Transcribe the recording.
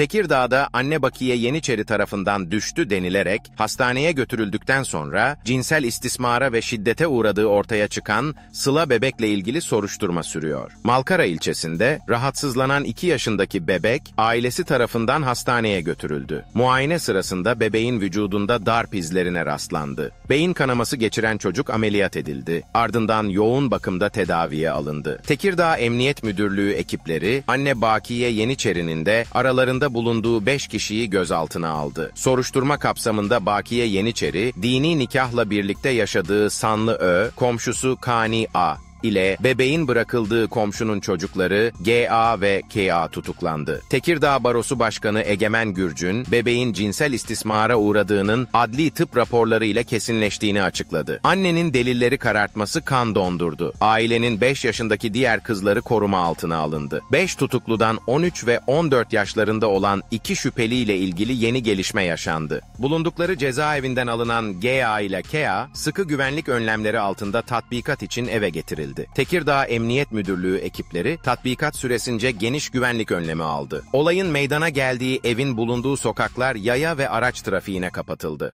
Tekirdağ'da anne Bakiye Yeniçeri tarafından düştü denilerek hastaneye götürüldükten sonra cinsel istismara ve şiddete uğradığı ortaya çıkan Sıla bebekle ilgili soruşturma sürüyor. Malkara ilçesinde rahatsızlanan 2 yaşındaki bebek ailesi tarafından hastaneye götürüldü. Muayene sırasında bebeğin vücudunda darp izlerine rastlandı. Beyin kanaması geçiren çocuk ameliyat edildi. Ardından yoğun bakımda tedaviye alındı. Tekirdağ Emniyet Müdürlüğü ekipleri anne Bakiye Yeniçeri'nin de aralarında bulunduğu 5 kişiyi gözaltına aldı. Soruşturma kapsamında Bakiye Yeniçeri, dini nikahla birlikte yaşadığı Sanlı Ö, komşusu Kani A, ile bebeğin bırakıldığı komşunun çocukları GA ve KA tutuklandı. Tekirdağ Barosu Başkanı Egemen Gürcün, bebeğin cinsel istismara uğradığının adli tıp raporları ile kesinleştiğini açıkladı. Annenin delilleri karartması kan dondurdu. Ailenin 5 yaşındaki diğer kızları koruma altına alındı. 5 tutukludan 13 ve 14 yaşlarında olan 2 şüpheliyle ilgili yeni gelişme yaşandı. Bulundukları cezaevinden alınan GA ile KA, sıkı güvenlik önlemleri altında tatbikat için eve getirildi. Tekirdağ Emniyet Müdürlüğü ekipleri tatbikat süresince geniş güvenlik önlemi aldı. Olayın meydana geldiği evin bulunduğu sokaklar yaya ve araç trafiğine kapatıldı.